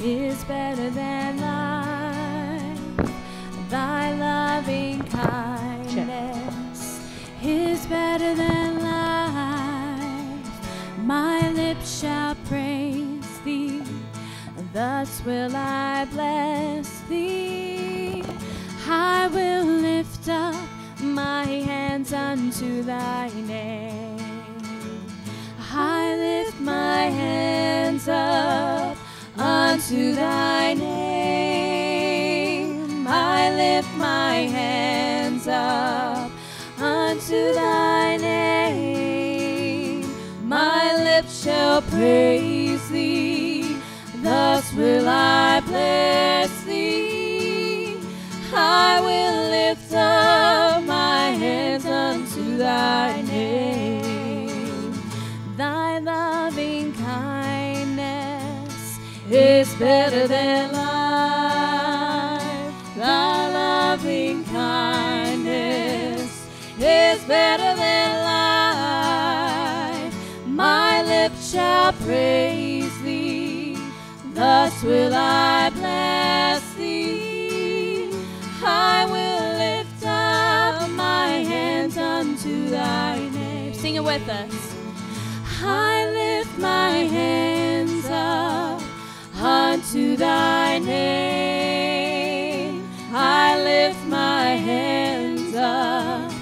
is better than life. Thy loving kindness is better than life. My lips shall praise thee, thus will I bless thee. I will lift up my hands unto thy name. I lift my hands up unto thy name. I lift my hands up unto thy name. My lips shall praise thee, thus will I bless thee. I will lift up my hands unto thy name. Is better than life. Thy loving kindness is better than life. My lips shall praise thee, thus will I bless thee. I will lift up my hands unto thy name. Sing it with us. I lift my hands up unto thy name. I lift my hands up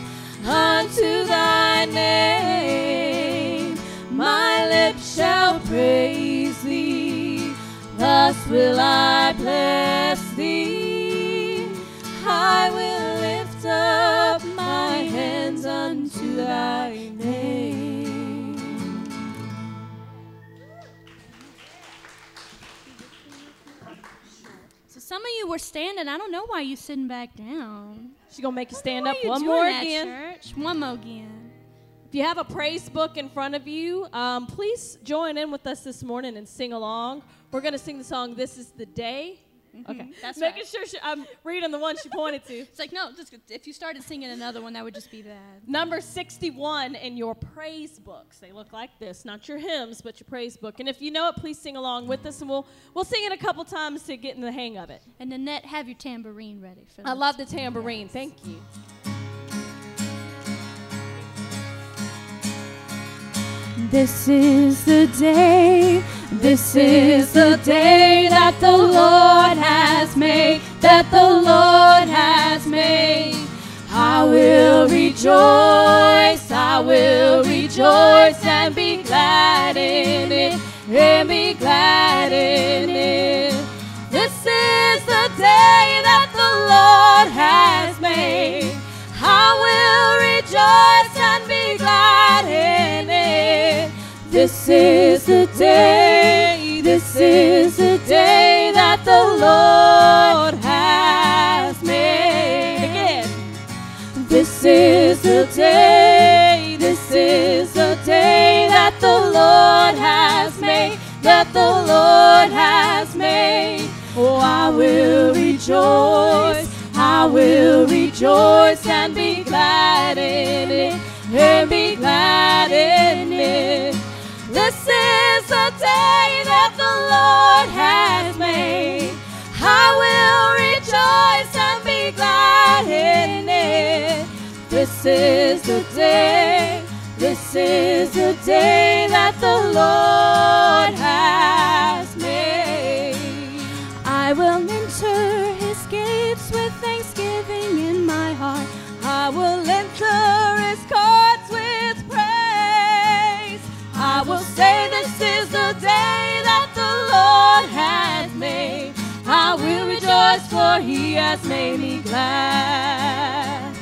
unto thy name. My lips shall praise thee, thus will I bless thee. I will lift up my hands unto thy name. Some of you were standing. I don't know why you sitting back down. She's gonna make you stand up you one more that, again. Church? One more again. If you have a praise book in front of you, um, please join in with us this morning and sing along. We're going to sing the song "This Is the Day." Mm-hmm. Okay, That's making right. sure she, I'm reading the one she pointed to. It's like no, just if you started singing another one, that would just be bad. Number 61 in your praise books. They look like this, not your hymns, but your praise book. And if you know it, please sing along with us, and we'll we'll sing it a couple times to get in the hang of it. And Nanette, have your tambourine ready for I love the tambourine. Thank you. This is the day, this is the day that the Lord has made, that the Lord has made. I will rejoice, I will rejoice and be glad in it, and be glad in it. This is the day that the Lord has made. I will rejoice and be glad in it. This is the day, this is the day that the Lord has made. Again. This is the day, this is the day that the Lord has made, that the Lord has made. Oh, I will rejoice, I will rejoice and be glad in it, and be glad in it. This is the day that the Lord has made. I will rejoice and be glad in it. This is the day, this is the day that the Lord has made. I will enter with thanksgiving in my heart. I will enter his courts with praise. I will say this is the day that the Lord has made. I will rejoice for he has made me glad.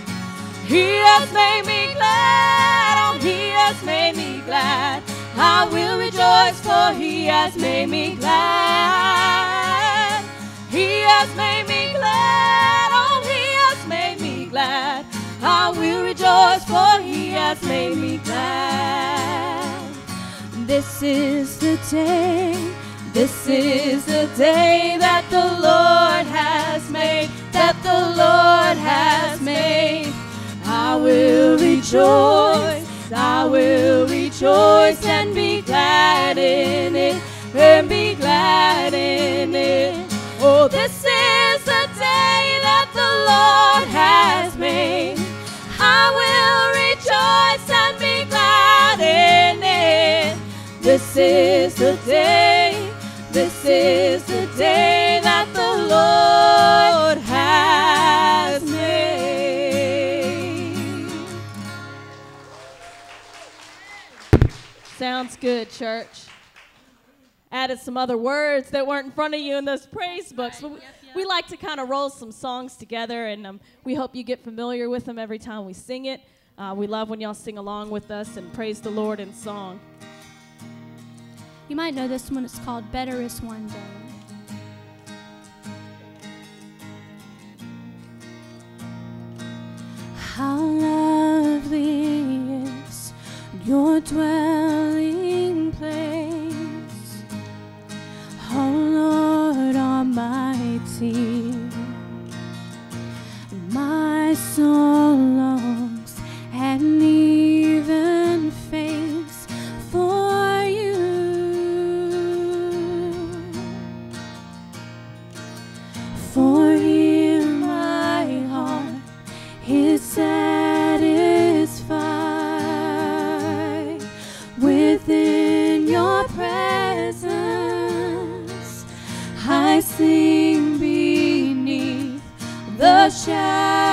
He has made me glad, oh he has made me glad. I will rejoice for he has made me glad. He has made me glad, I will rejoice for he has made me glad. This is the day, this is the day that the Lord has made, that the Lord has made. I will rejoice, I will rejoice and be glad in it, and be glad in it. Oh, this is the day that the Lord has made. I will rejoice and be glad in it. This is the day, this is the day that the Lord has made. Sounds good, church. Added some other words that weren't in front of you in those praise books. But we, we like to kind of roll some songs together, and um, we hope you get familiar with them every time we sing it. Uh, we love when y'all sing along with us and praise the Lord in song. You might know this one. It's called Better Is One Day. How lovely is your dwelling place. My soul longs and even the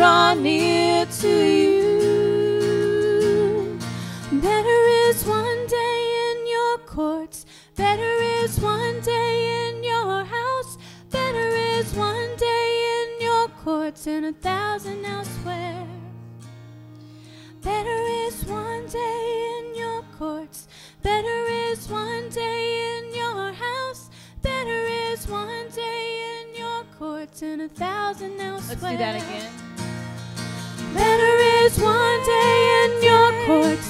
draw near to you. Better is one day in your courts. Better is one day in your house. Better is one day in your courts and a thousand elsewhere. Better is one day in your courts. Better is one day in your house. Better is one day in your courts and a thousand elsewhere. Let's do that again. Better is one day in your courts.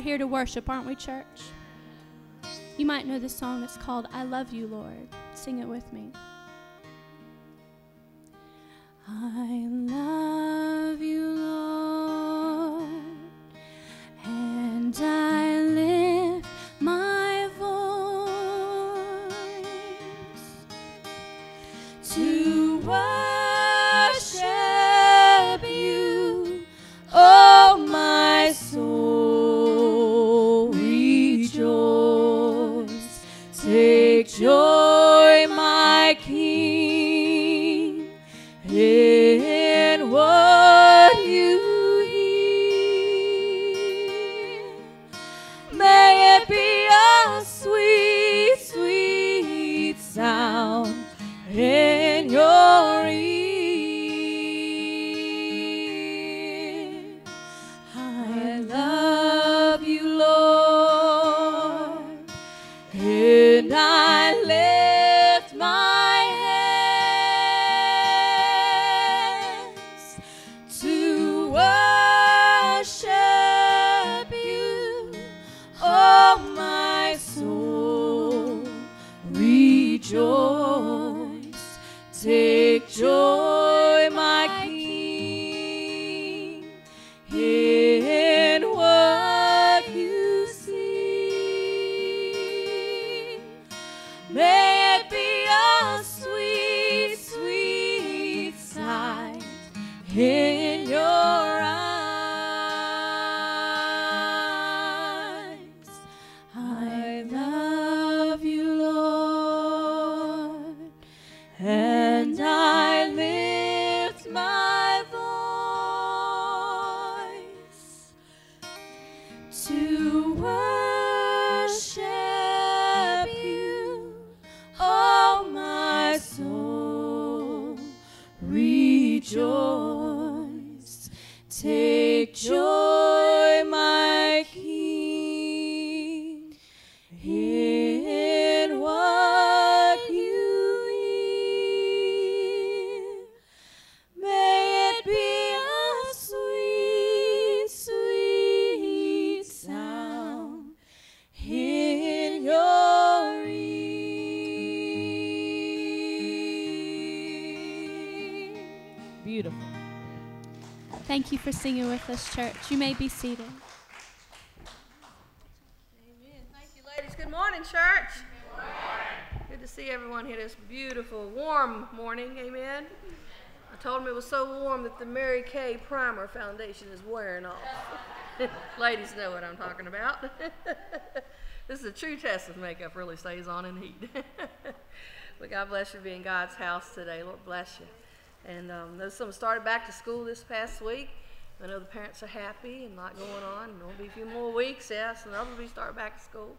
Here to worship, aren't we, church? You might know this song. It's called I Love You, Lord. Sing it with me. I love you, Lord, and I singing with us, church. You may be seated. Amen. Thank you, ladies. Good morning, church. Good to see everyone here this beautiful, warm morning. Amen. I told them it was so warm that the Mary Kay Primer Foundation is wearing off. ladies know what I'm talking about. this is a true test if makeup really stays on in heat. but God bless you being in God's house today. Lord bless you. And um, those some started back to school this past week. I know the parents are happy and a lot going on. And there'll be a few more weeks, yes, and others will be start back to school.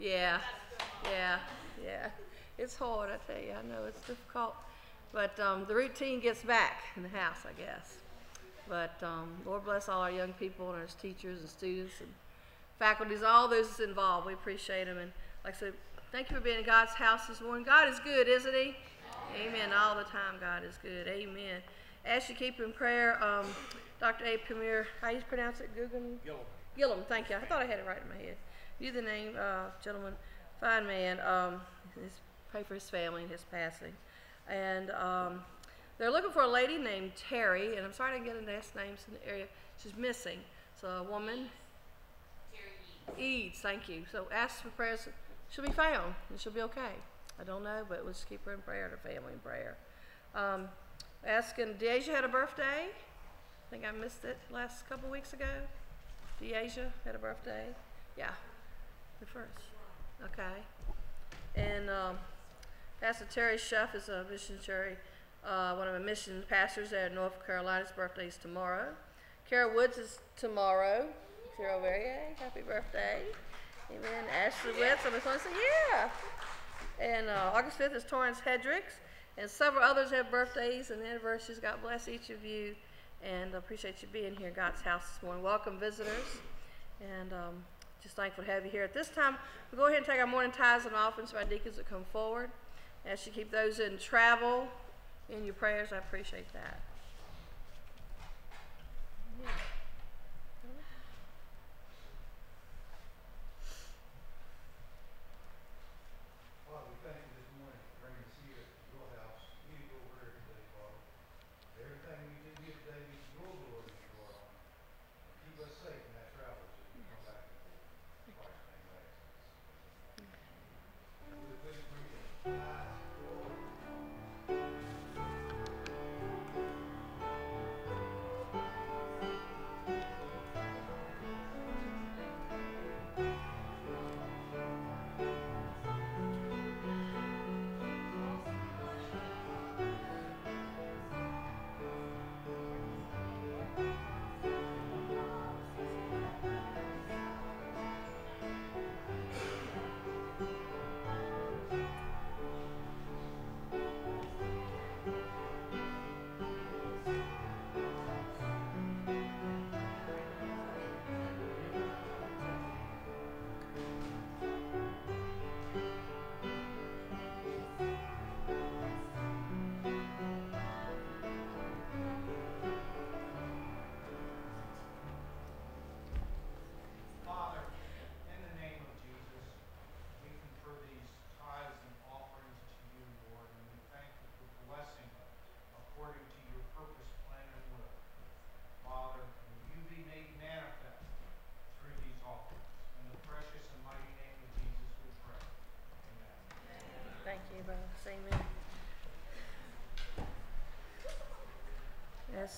Yeah, yeah, yeah. It's hard, I tell you. I know it's difficult, but um, the routine gets back in the house, I guess. But um, Lord bless all our young people and our teachers and students and faculties, all those involved. We appreciate them. And like I said, thank you for being in God's house this morning. God is good, isn't He? Amen. All the time, God is good. Amen. Ask you keep in prayer, um, Dr. A. Kamir, how you pronounce it? Guggen? Gillum. Gillum, thank you. I thought I had it right in my head. You the name, uh, gentleman, fine man. Um, his, pray for his family and his passing. And um, they're looking for a lady named Terry, and I'm sorry I didn't get the last names in the area. She's missing. So a woman. Terry Eads. Eads, thank you. So ask for prayers. She'll be found, and she'll be okay. I don't know, but let's keep her in prayer and her family in prayer. Um, asking, Deasia had a birthday. I think I missed it last couple weeks ago. Deasia had a birthday. Yeah, the first. Okay. And um, Pastor Terry Shuff is a missionary, uh, one of the mission pastors there in North Carolina's birthday is tomorrow. Carol Woods is tomorrow. Cheryl Verrier, happy birthday. Amen. Ashley Witz, somebody want to say, yeah. And uh, August 5th is Torrance Hedricks, and several others have birthdays and anniversaries. God bless each of you, and I appreciate you being here in God's house this morning. Welcome, visitors, and um, just thankful to have you here. At this time, we'll go ahead and take our morning tithes and offerings for our deacons that come forward. As you keep those in travel in your prayers, I appreciate that. Yeah.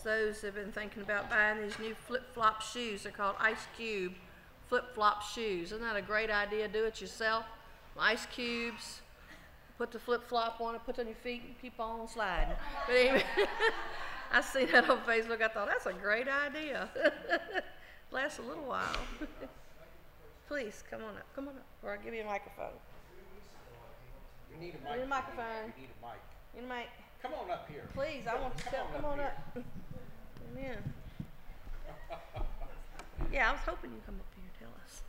Those have been thinking about buying these new flip-flop shoes. They're called Ice Cube flip-flop shoes. Isn't that a great idea? Do it yourself. Ice cubes. Put the flip-flop on it, put it on your feet, and keep on sliding. But anyway, I seen that on Facebook. I thought that's a great idea. Lasts a little while. Please come on up. Come on up, or I'll give you a microphone. You need a You need a microphone. You need a mic. You know, mate. Come on up here. Please, I want you to come, Come on come on up up. Amen. Yeah, I was hoping you'd come up here and tell us.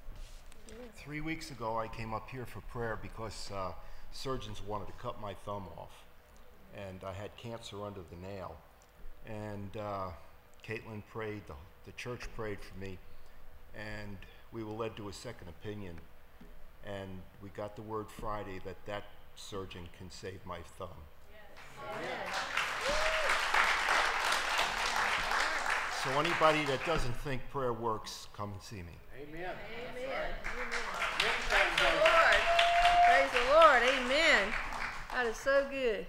Three weeks ago, I came up here for prayer because uh, surgeons wanted to cut my thumb off, and I had cancer under the nail. And uh, Caitlin prayed, the, the church prayed for me, and we were led to a second opinion. And we got the word Friday that that surgeon can save my thumb. So anybody that doesn't think prayer works, come and see me. Amen. Amen. Praise the Lord. Praise the Lord. Amen. That is so good.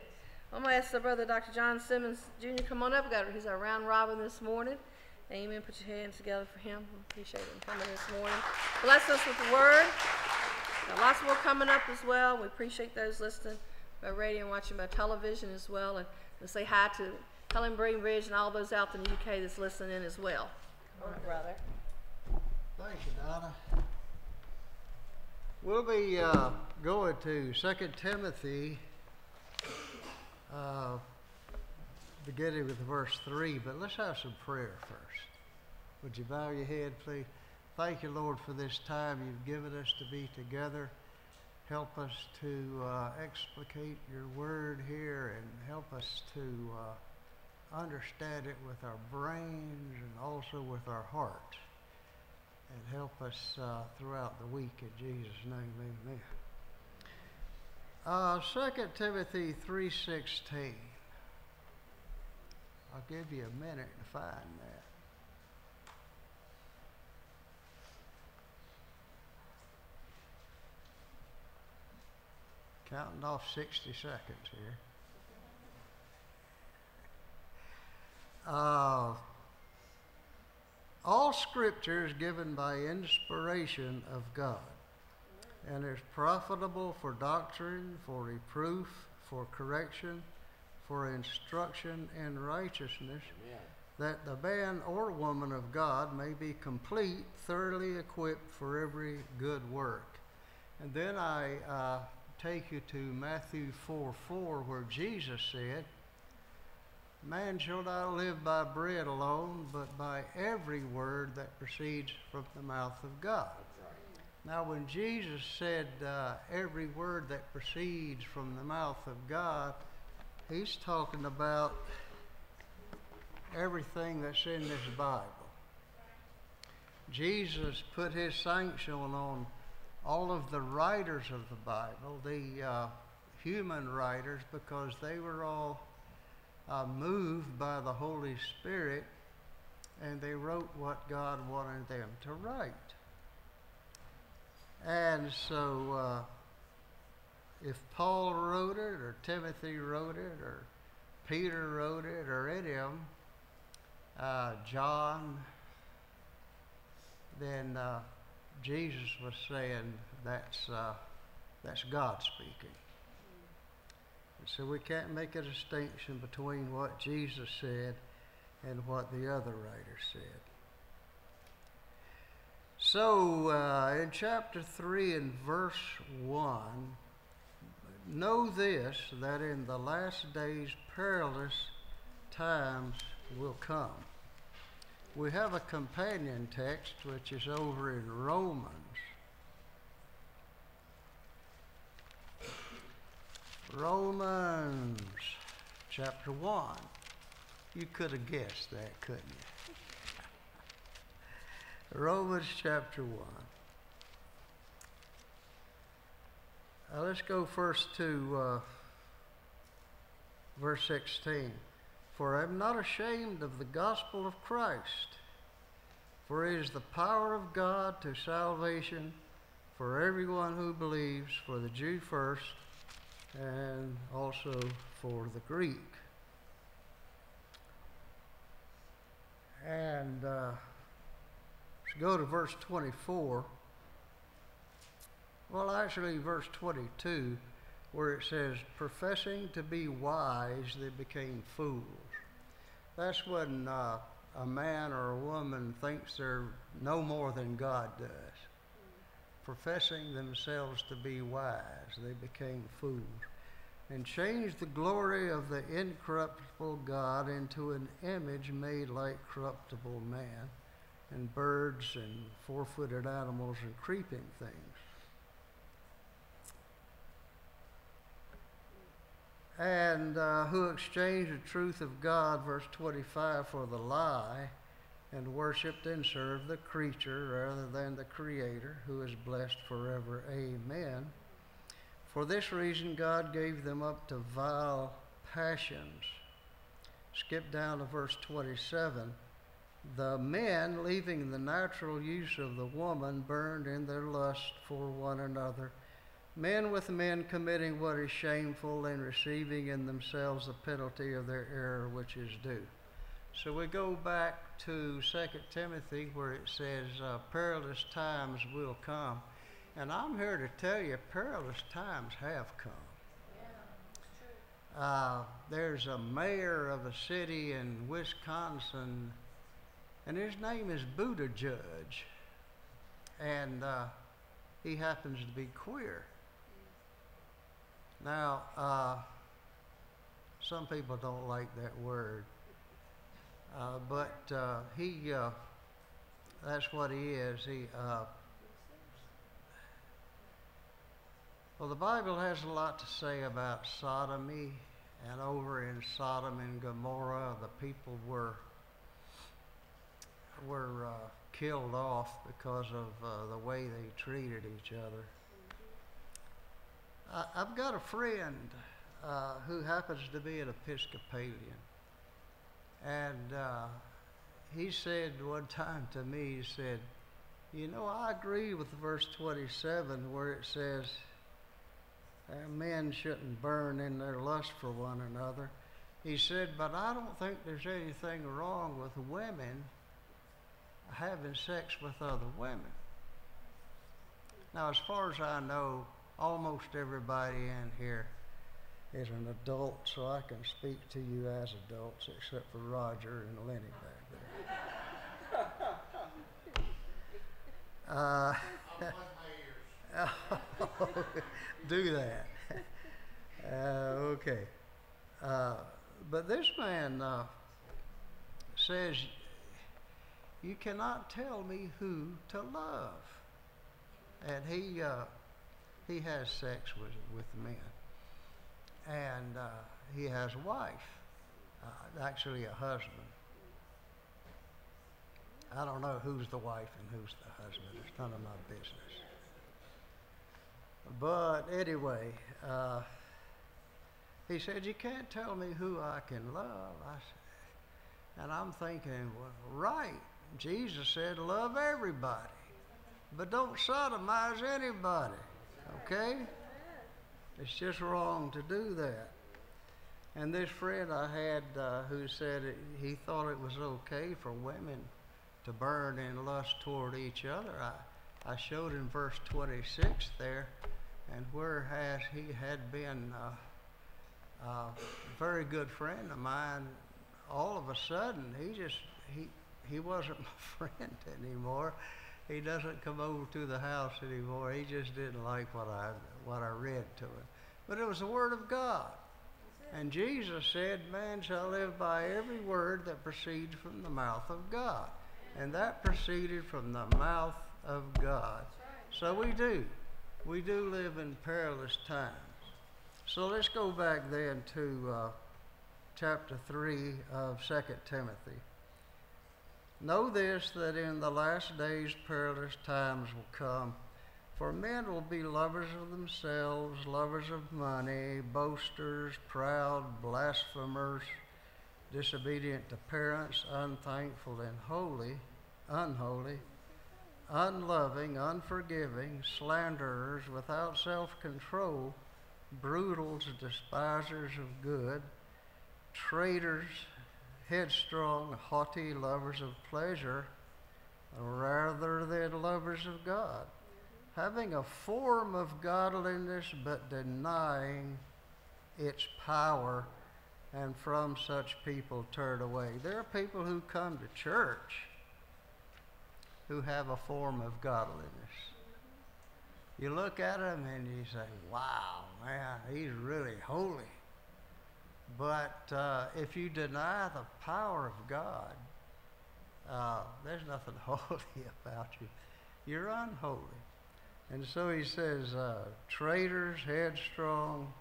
I'm going to ask our brother, Dr. John Simmons Jr., come on up. We got He's our round robin this morning. Amen. Put your hands together for him. We appreciate him coming this morning. Bless us with the word. Got lots more coming up as well. We appreciate those listening by radio and watching by television as well. And we'll say hi to Helen Breen Greenbridge and all those out in the UK that's listening in as well. Come on, brother. Thank you, Donna. We'll be uh, going to 2 Timothy, uh, beginning with verse 3, but let's have some prayer first. Would you bow your head, please? Thank you, Lord, for this time you've given us to be together. Help us to uh, explicate your word here and help us to uh, understand it with our brains and also with our hearts and help us uh, throughout the week in Jesus' name, amen. Uh, 2 Timothy 3.16. I'll give you a minute to find that. Counting off 60 seconds here. Uh, all scripture is given by inspiration of God and is profitable for doctrine, for reproof, for correction, for instruction in righteousness, that the man or woman of God may be complete, thoroughly equipped for every good work. And then I uh, take you to Matthew 4 4, where Jesus said, Man shall not live by bread alone, but by every word that proceeds from the mouth of God. Now, when Jesus said uh, every word that proceeds from the mouth of God, he's talking about everything that's in this Bible. Jesus put his sanction on all of the writers of the Bible, the uh, human writers, because they were all uh, moved by the Holy Spirit and they wrote what God wanted them to write. And so, uh, if Paul wrote it, or Timothy wrote it, or Peter wrote it, or any of them, uh, John, then uh, Jesus was saying that's, uh, that's God speaking. So we can't make a distinction between what Jesus said and what the other writer said. So uh, in chapter 3 and verse 1, know this that in the last days perilous times will come. We have a companion text which is over in Romans. Romans chapter 1. You could have guessed that, couldn't you? Romans chapter 1. Now let's go first to uh, verse 16. For I am not ashamed of the gospel of Christ, for it is the power of God to salvation for everyone who believes, for the Jew first, and also for the Greek. And uh, let's go to verse 24. Well, actually, verse 22, where it says, Professing to be wise, they became fools. That's when uh, a man or a woman thinks they're no more than God does. Professing themselves to be wise, they became fools and changed the glory of the incorruptible God into an image made like corruptible man, and birds and four footed animals and creeping things. And uh, who exchanged the truth of God, verse 25, for the lie, and worshiped and served the creature rather than the Creator, who is blessed forever. Amen. For this reason, God gave them up to vile passions. Skip down to verse 27. The men, leaving the natural use of the woman, burned in their lust for one another. Men with men committing what is shameful and receiving in themselves the penalty of their error which is due. So we go back to 2 Timothy where it says, uh, perilous times will come. And I'm here to tell you, perilous times have come. Uh, there's a mayor of a city in Wisconsin, and his name is Buttigieg. and uh, he happens to be queer. Now, uh, some people don't like that word, uh, but uh, he, uh, that's what he is. He, uh, Well, the Bible has a lot to say about sodomy, and over in Sodom and Gomorrah, the people were were uh, killed off because of the way they treated each other. I, have got a friend who happens to be an Episcopalian, and uh, he said one time to me, he said, "You know, I agree with verse 27 where it says." men shouldn't burn in their lust for one another. He said, but I don't think there's anything wrong with women having sex with other women. Now, as far as I know, almost everybody in here is an adult, so I can speak to you as adults, except for Roger and Lenny back there. uh, do that. Uh, okay. Uh, but this man uh, says, You cannot tell me who to love. And he, uh, he has sex with, with men. And uh, he has a wife, uh, actually, a husband. I don't know who's the wife and who's the husband. It's none of my business. But anyway, uh, he said, You can't tell me who I can love. I, said, and I'm thinking, Well, right. Jesus said, Love everybody, but don't sodomize anybody. Okay? It's just wrong to do that. And this friend I had uh, who said it, he thought it was okay for women to burn in lust toward each other. I, I showed in verse 26 there and whereas he had been a, a very good friend of mine, all of a sudden he just he he wasn't my friend anymore. He doesn't come over to the house anymore. He just didn't like what I what I read to him. But it was the word of God. And Jesus said, Man shall live by every word that proceeds from the mouth of God. And that proceeded from the mouth of God. So we do we do live in perilous times. So let's go back then to uh, chapter 3 of 2 Timothy. Know this that in the last days perilous times will come. For men will be lovers of themselves, lovers of money, boasters, proud, blasphemers, disobedient to parents, unthankful and holy, unholy unloving, unforgiving, slanderers, without self control, brutals, despisers of good, traitors, headstrong, haughty, lovers of pleasure, rather than lovers of God, having a form of godliness but denying its power, and from such people turn away. There are people who come to church who have a form of godliness. You look at them and you say, wow, man, he's really holy. But uh, if you deny the power of God, uh, there's nothing holy about you. You're unholy. And so he says, uh, traitors, headstrong.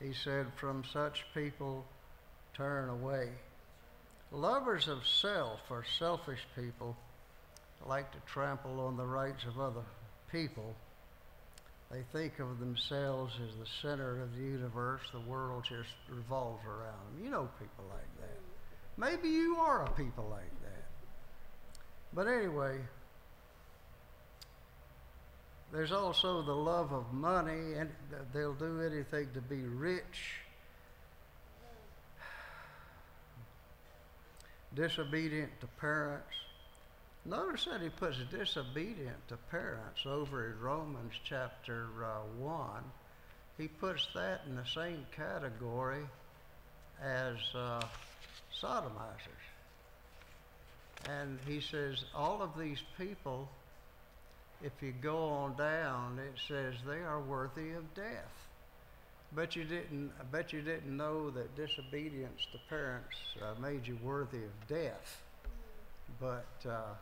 He said, from such people turn away. Lovers of self or selfish people like to trample on the rights of other people. They think of themselves as the center of the universe. The world just revolves around them. You know people like that. Maybe you are a people like that. But anyway, there's also the love of money, and they'll do anything to be rich. Disobedient to parents. Notice that he puts disobedient to parents over in Romans chapter uh, 1. He puts that in the same category as uh, sodomizers. And he says, all of these people, if you go on down, it says they are worthy of death. But you didn't, I bet you didn't know that disobedience to parents uh, made you worthy of death. But uh,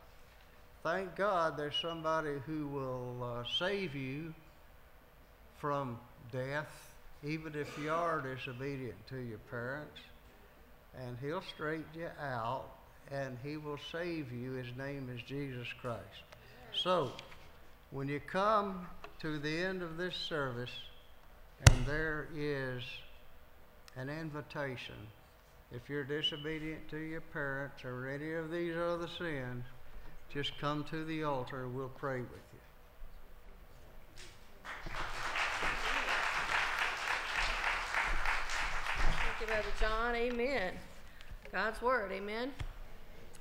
thank God there's somebody who will uh, save you from death, even if you are disobedient to your parents. And He'll straighten you out and He will save you. His name is Jesus Christ. So, when you come to the end of this service and there is an invitation, if you're disobedient to your parents or any of these other sins, just come to the altar. And we'll pray with you. Thank you, Brother John. Amen. God's word. Amen.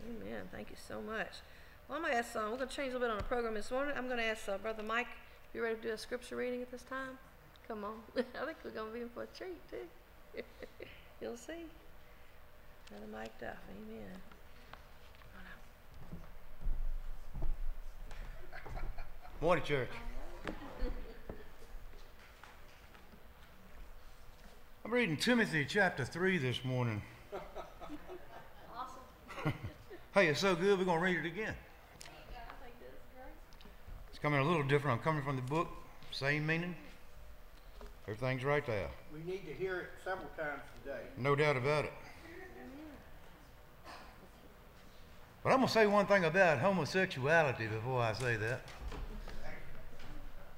Amen. Thank you so much. Well, I'm going to ask, uh, we're going to change a little bit on the program this morning. I'm going to ask uh, Brother Mike, you ready to do a scripture reading at this time? Come on. I think we're going to be in for a treat, too. You'll see. Brother Mike Duff. Amen. Morning, church. I'm reading Timothy chapter 3 this morning. Awesome. Hey, it's so good, we're going to read it again. Coming a little different. I'm coming from the book, same meaning. Everything's right there. We need to hear it several times today. No doubt about it. But I'm going to say one thing about homosexuality before I say that.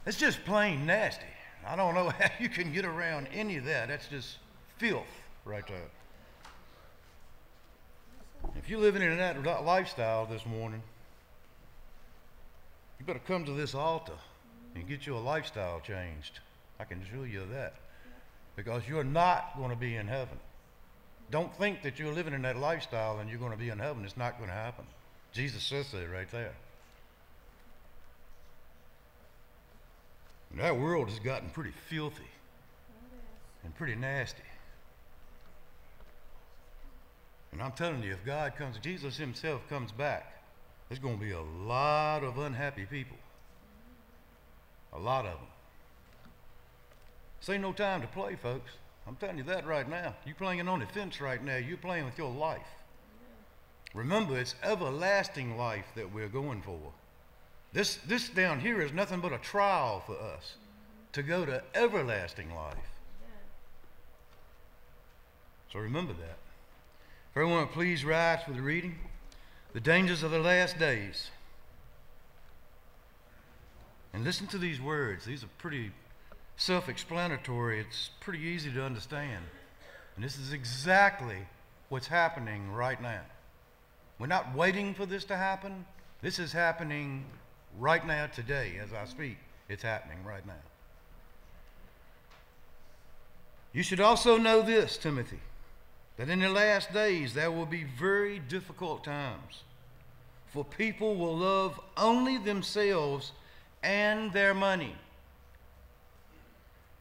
It's just plain nasty. I don't know how you can get around any of that. That's just filth right there. If you're living in that lifestyle this morning, you better come to this altar and get your lifestyle changed. I can assure you of that. Because you're not going to be in heaven. Don't think that you're living in that lifestyle and you're going to be in heaven. It's not going to happen. Jesus says that right there. And that world has gotten pretty filthy and pretty nasty. And I'm telling you, if God comes, Jesus Himself comes back, there's going to be a lot of unhappy people. A lot of them. This ain't no time to play, folks. I'm telling you that right now. You're playing on the fence right now. You're playing with your life. Remember, it's everlasting life that we're going for. This, this down here is nothing but a trial for us to go to everlasting life. So remember that. If Everyone, please rise for the reading. The dangers of the last days. And listen to these words. These are pretty self explanatory. It's pretty easy to understand. And this is exactly what's happening right now. We're not waiting for this to happen. This is happening right now, today, as I speak. It's happening right now. You should also know this, Timothy. That in the last days there will be very difficult times. For people will love only themselves and their money.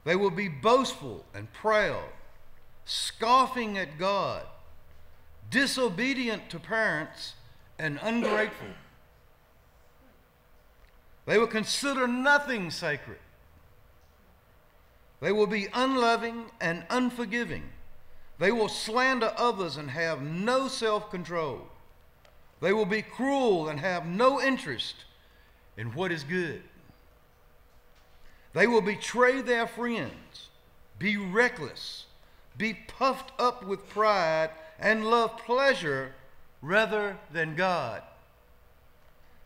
They will be boastful and proud, scoffing at God, disobedient to parents, and ungrateful. They will consider nothing sacred. They will be unloving and unforgiving. They will slander others and have no self control. They will be cruel and have no interest in what is good. They will betray their friends, be reckless, be puffed up with pride, and love pleasure rather than God.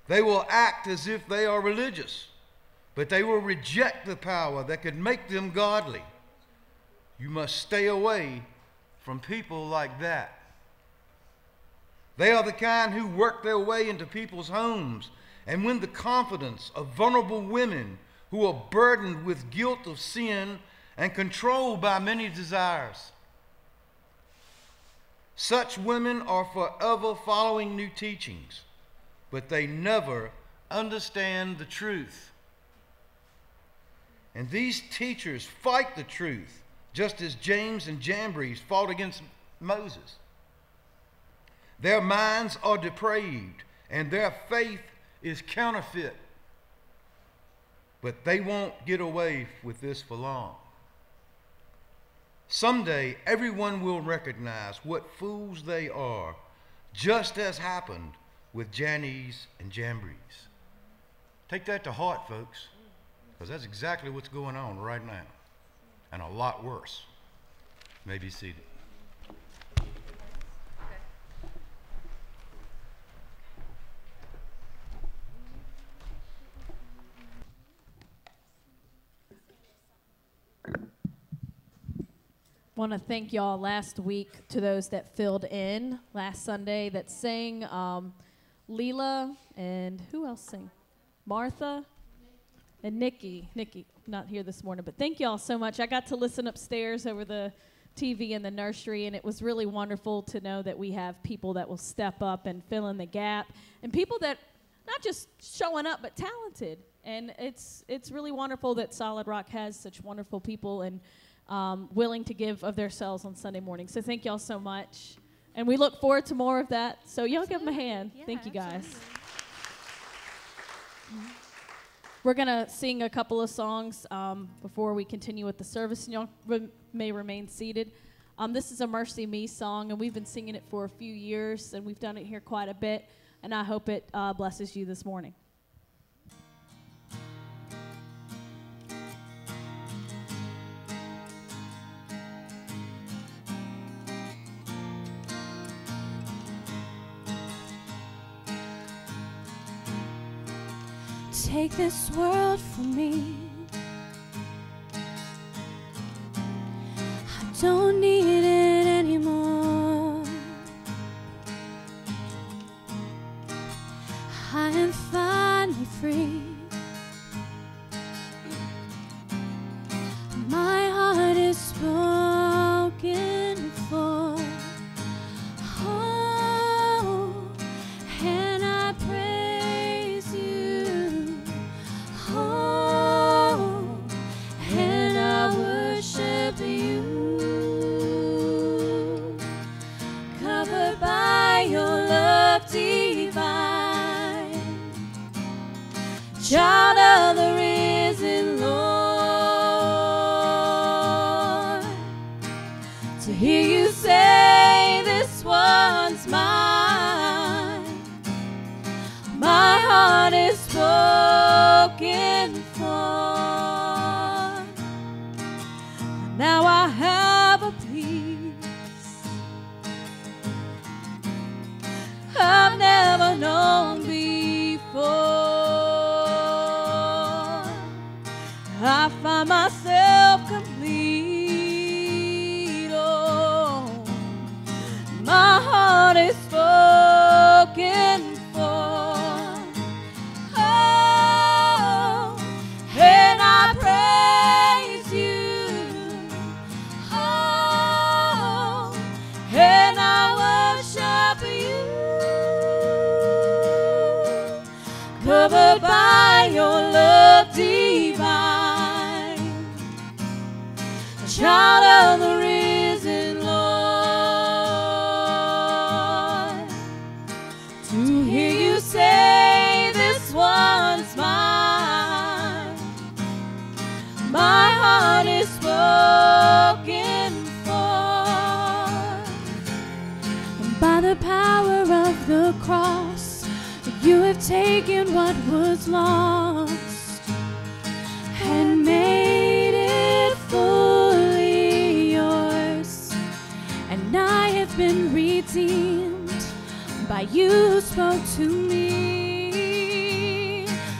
They will act as if they are religious, but they will reject the power that could make them godly. You must stay away from people like that. They are the kind who work their way into people's homes and win the confidence of vulnerable women who are burdened with guilt of sin and controlled by many desires. Such women are forever following new teachings, but they never understand the truth. And these teachers fight the truth, just as Jannes and Jambres fought against Moses. Their minds are depraved, and their faith is counterfeit. But they won't get away with this for long. Someday, everyone will recognize what fools they are, just as happened with Jannes and Jambres. Take that to heart, folks, because that's exactly what's going on right now, and a lot worse. May be seated. want to thank y'all last week to those that filled in last Sunday that sang. Um, and who else sang? Martha and Nikki. Nikki, not here this morning, but thank y'all so much. I got to listen upstairs over the TV in the nursery, and it was really wonderful to know that we have people that will step up and fill in the gap, and people that not just showing up but talented. And it's it's really wonderful that Solid Rock has such wonderful people and um, willing to give of themselves on Sunday morning. So thank y'all so much. And we look forward to more of that. So y'all absolutely. give them a hand. Yeah, thank you guys. We're going to sing a couple of songs um, before we continue with the service, and y'all re- may remain seated. Um, this is a MercyMe song, and we've been singing it for a few years, and we've done it here quite a bit, and I hope it uh, blesses you this morning. Take this world from me. I don't need it anymore. I am finally free. Spoke to me.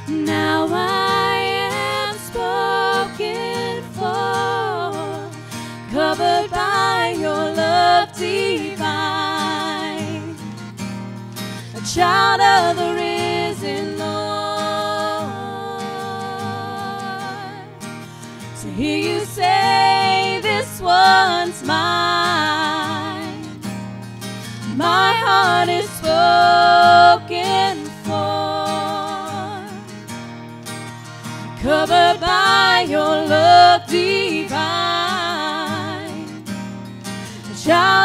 Now I am spoken for, covered by your love divine, a child of the risen Lord. To hear you say, This one's mine, a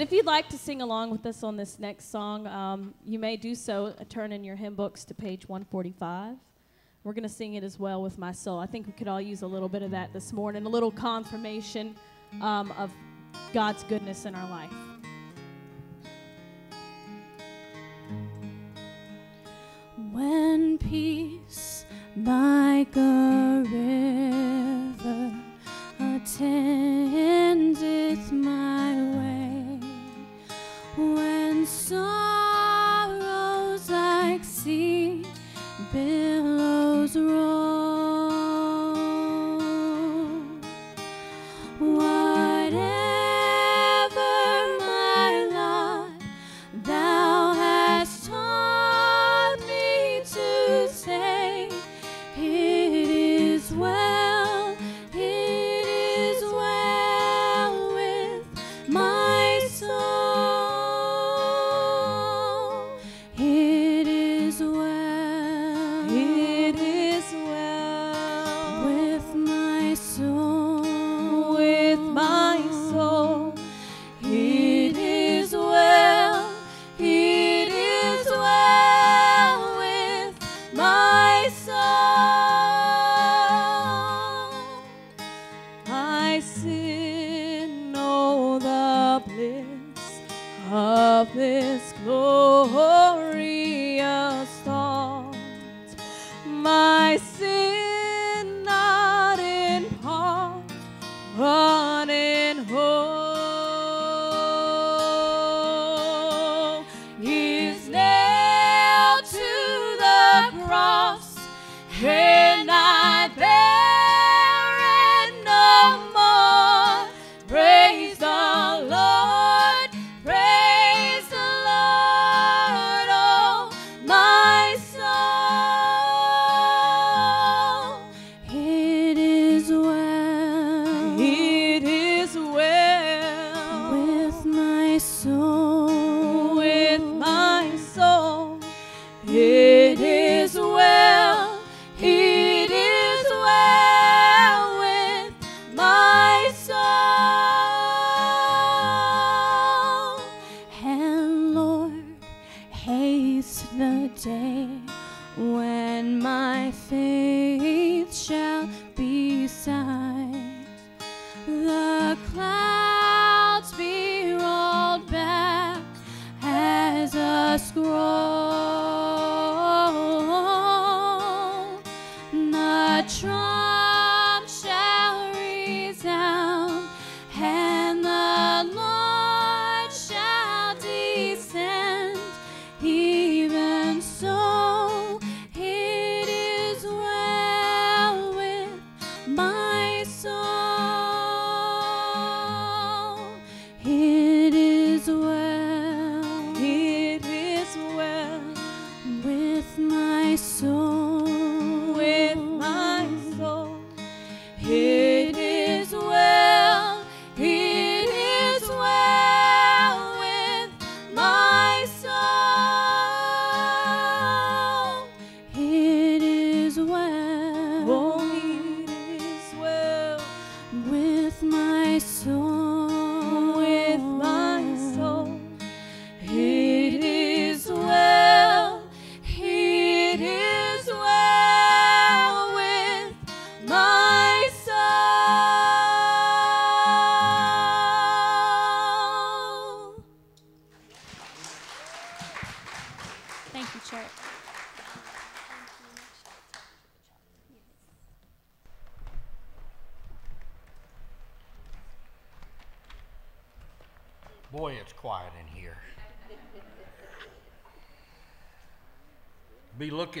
And if you'd like to sing along with us on this next song, um, you may do so. Uh, turn in your hymn books to page 145. We're going to sing it as well with my soul. I think we could all use a little bit of that this morning, a little confirmation um, of God's goodness in our life. When peace like a river attendeth my way, when sorrows like sea billows roll,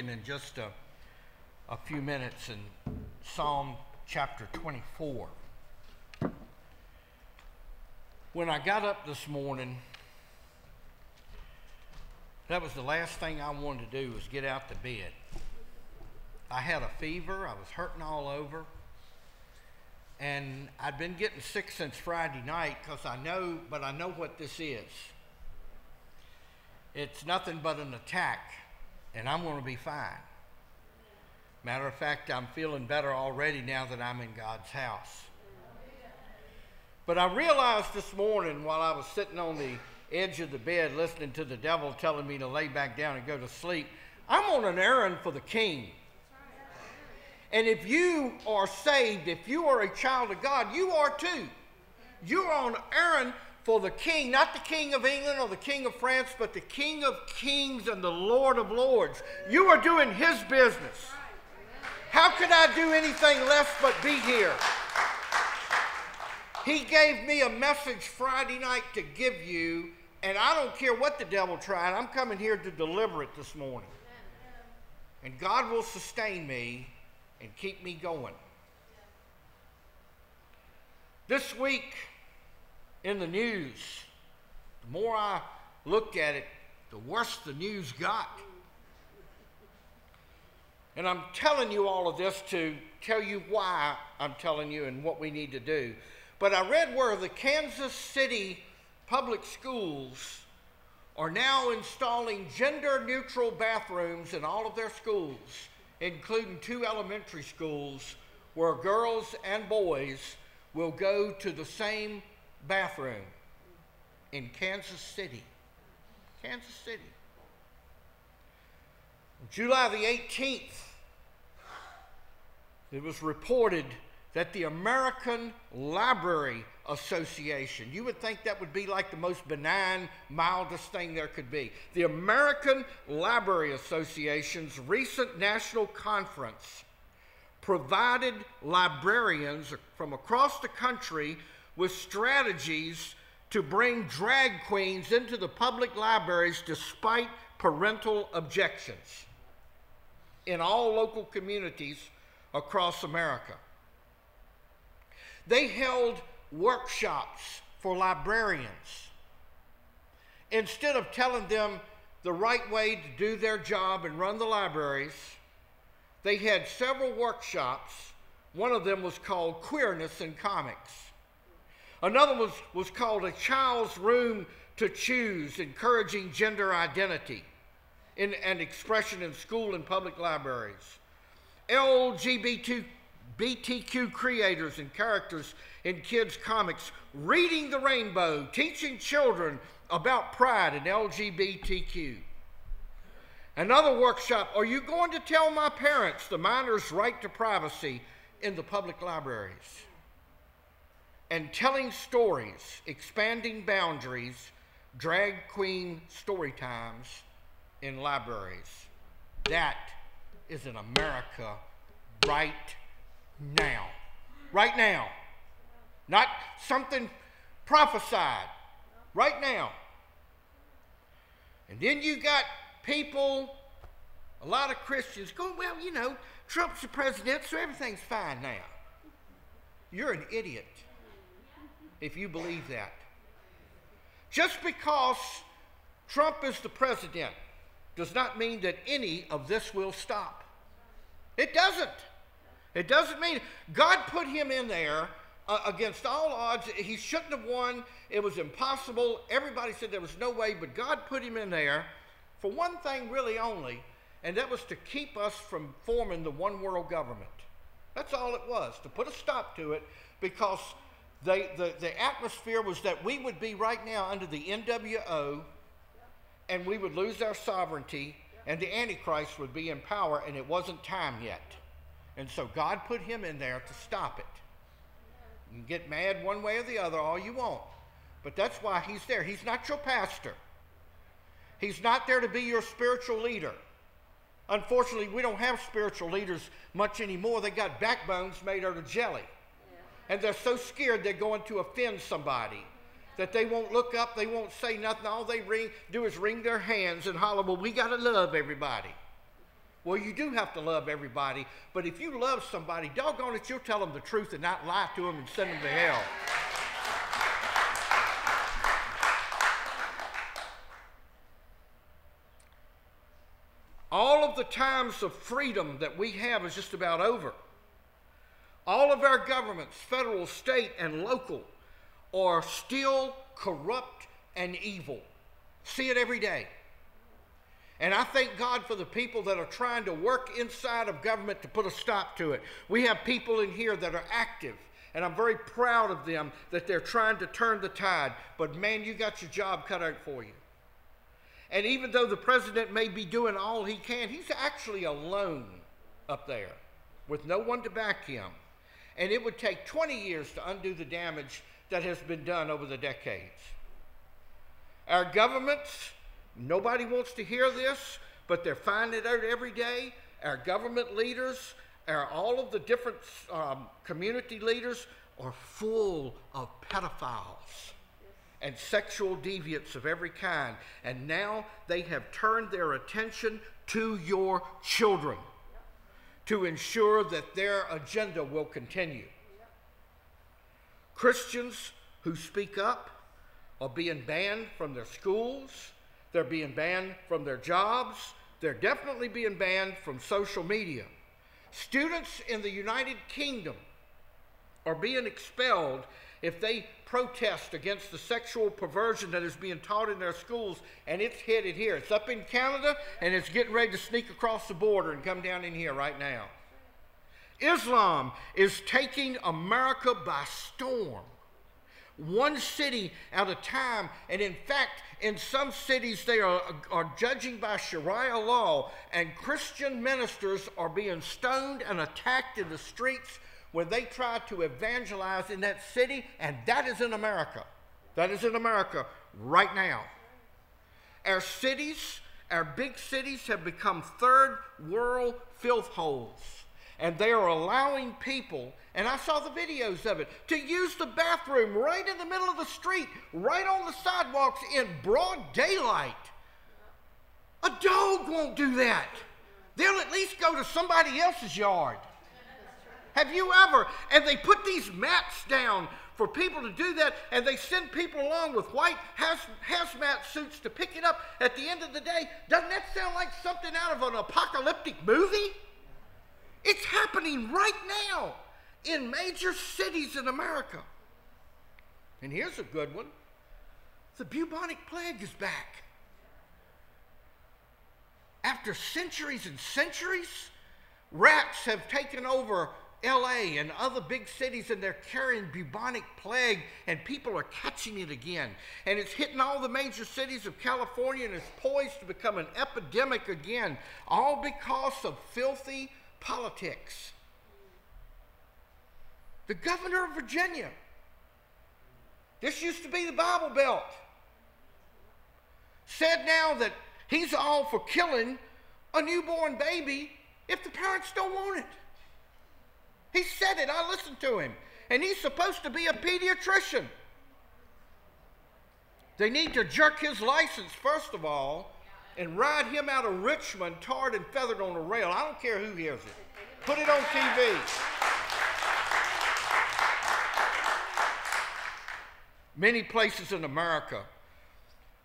looking in just a, a few minutes in Psalm chapter 24. When I got up this morning, that was the last thing I wanted to do was get out to bed. I had a fever, I was hurting all over. And I'd been getting sick since Friday night because I know, but I know what this is. It's nothing but an attack, and I'm going to be fine. Matter of fact, I'm feeling better already now that I'm in God's house. But I realized this morning while I was sitting on the edge of the bed listening to the devil telling me to lay back down and go to sleep, I'm on an errand for the king. And if you are saved, if you are a child of God, you are too. You're on errand for the king, not the king of England or the king of France, but the king of kings and the lord of lords. You are doing his business. How could I do anything less but be here? He gave me a message Friday night to give you, and I don't care what the devil tried. I'm coming here to deliver it this morning. And God will sustain me and keep me going. This week in the news, the more I looked at it, the worse the news got. And I'm telling you all of this to tell you why I'm telling you and what we need to do. But I read where the Kansas City public schools are now installing gender neutral bathrooms in all of their schools including two elementary schools where girls and boys will go to the same bathroom in Kansas City. Kansas City. July the 18th, it was reported that the American Library Association, you would think that would be like the most benign, mildest thing there could be. The American Library Association's recent national conference provided librarians from across the country with strategies to bring drag queens into the public libraries despite parental objections in all local communities across America. They held workshops for librarians. Instead of telling them the right way to do their job and run the libraries, they had several workshops. One of them was called Queerness in Comics. Another was, was called A Child's Room to Choose, encouraging gender identity in, and expression in school and public libraries. LGBT BTQ creators and characters in kids' comics, reading the rainbow, teaching children about pride and LGBTQ. Another workshop Are you going to tell my parents the minor's right to privacy in the public libraries? And telling stories, expanding boundaries, drag queen story times in libraries. That is in America right now. Right now. Not something prophesied. Right now. And then you got people, a lot of Christians going, well, you know, Trump's the president, so everything's fine now. You're an idiot if you believe that. Just because Trump is the president does not mean that any of this will stop. It doesn't. It doesn't mean God put him in there uh, against all odds. He shouldn't have won. It was impossible. Everybody said there was no way, but God put him in there for one thing, really only, and that was to keep us from forming the one world government. That's all it was, to put a stop to it because they, the, the atmosphere was that we would be right now under the NWO and we would lose our sovereignty and the Antichrist would be in power, and it wasn't time yet. And so God put him in there to stop it. You can get mad one way or the other all you want. But that's why he's there. He's not your pastor. He's not there to be your spiritual leader. Unfortunately, we don't have spiritual leaders much anymore. They got backbones made out of jelly. And they're so scared they're going to offend somebody that they won't look up, they won't say nothing. All they ring, do is wring their hands and holler, Well, we got to love everybody. Well, you do have to love everybody, but if you love somebody, doggone it, you'll tell them the truth and not lie to them and send them to hell. All of the times of freedom that we have is just about over. All of our governments, federal, state, and local, are still corrupt and evil. See it every day. And I thank God for the people that are trying to work inside of government to put a stop to it. We have people in here that are active, and I'm very proud of them that they're trying to turn the tide. But man, you got your job cut out for you. And even though the president may be doing all he can, he's actually alone up there with no one to back him. And it would take 20 years to undo the damage that has been done over the decades. Our governments, nobody wants to hear this, but they're finding it out every day. Our government leaders, our, all of the different um, community leaders are full of pedophiles and sexual deviants of every kind. And now they have turned their attention to your children to ensure that their agenda will continue. Christians who speak up are being banned from their schools, they're being banned from their jobs, they're definitely being banned from social media. Students in the United Kingdom are being expelled if they protest against the sexual perversion that is being taught in their schools, and it's headed here. It's up in Canada, and it's getting ready to sneak across the border and come down in here right now. Islam is taking America by storm. One city at a time, and in fact, in some cities they are, are judging by Sharia law, and Christian ministers are being stoned and attacked in the streets when they tried to evangelize in that city, and that is in America. That is in America right now. Our cities, our big cities, have become third world filth holes. And they are allowing people, and I saw the videos of it, to use the bathroom right in the middle of the street, right on the sidewalks in broad daylight. A dog won't do that. They'll at least go to somebody else's yard. Have you ever? And they put these mats down for people to do that, and they send people along with white hazmat suits to pick it up at the end of the day. Doesn't that sound like something out of an apocalyptic movie? It's happening right now in major cities in America. And here's a good one the bubonic plague is back. After centuries and centuries, rats have taken over LA and other big cities, and they're carrying bubonic plague, and people are catching it again. And it's hitting all the major cities of California, and it's poised to become an epidemic again, all because of filthy politics. The governor of Virginia, this used to be the Bible Belt, said now that he's all for killing a newborn baby if the parents don't want it. He said it. I listened to him. And he's supposed to be a pediatrician. They need to jerk his license, first of all, and ride him out of Richmond, tarred and feathered on a rail. I don't care who hears it. Put it on TV. Many places in America,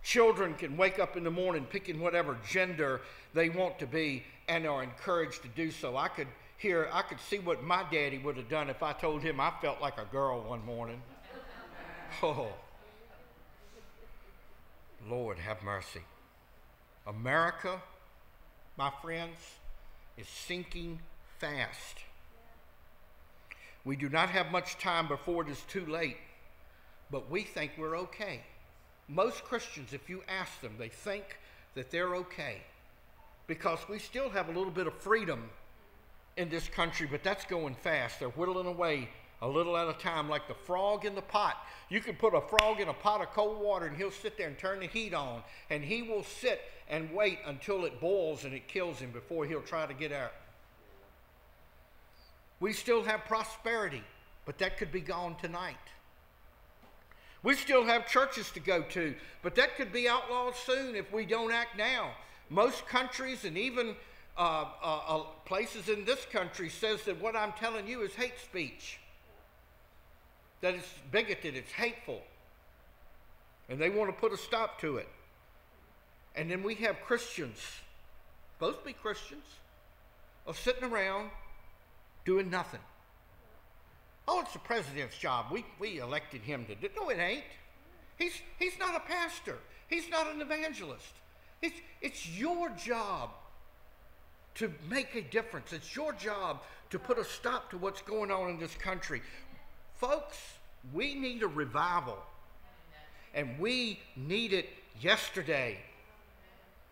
children can wake up in the morning picking whatever gender they want to be and are encouraged to do so. I could here, I could see what my daddy would have done if I told him I felt like a girl one morning. Oh, Lord, have mercy. America, my friends, is sinking fast. We do not have much time before it is too late, but we think we're okay. Most Christians, if you ask them, they think that they're okay because we still have a little bit of freedom in this country, but that's going fast. They're whittling away a little at a time, like the frog in the pot. You can put a frog in a pot of cold water and he'll sit there and turn the heat on, and he will sit and wait until it boils and it kills him before he'll try to get out. We still have prosperity, but that could be gone tonight. We still have churches to go to, but that could be outlawed soon if we don't act now. Most countries and even uh, uh, uh, places in this country says that what I'm telling you is hate speech. That it's bigoted, it's hateful. And they want to put a stop to it. And then we have Christians, supposed to be Christians, of sitting around doing nothing. Oh, it's the president's job. We, we elected him to do No, it ain't. He's, he's not a pastor. He's not an evangelist. It's, it's your job to make a difference. It's your job to put a stop to what's going on in this country. Folks, we need a revival. And we need it yesterday.